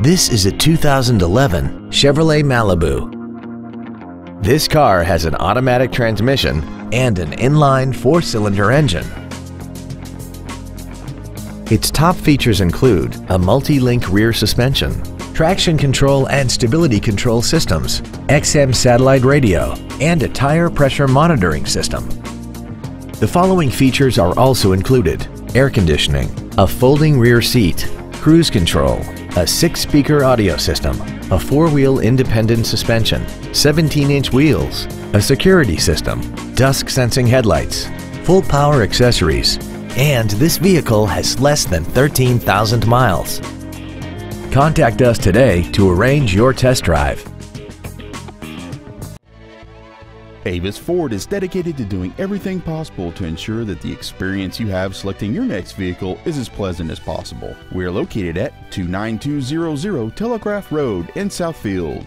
This is a 2011 Chevrolet Malibu. This car has an automatic transmission and an inline four-cylinder engine. Its top features include a multi-link rear suspension, traction control and stability control systems, XM satellite radio, and a tire pressure monitoring system. The following features are also included. Air conditioning, a folding rear seat, cruise control, a six-speaker audio system, a four-wheel independent suspension, 17-inch wheels, a security system, dusk-sensing headlights, full power accessories, and this vehicle has less than 13,000 miles. Contact us today to arrange your test drive. Avis Ford is dedicated to doing everything possible to ensure that the experience you have selecting your next vehicle is as pleasant as possible. We are located at 29200 Telegraph Road in Southfield.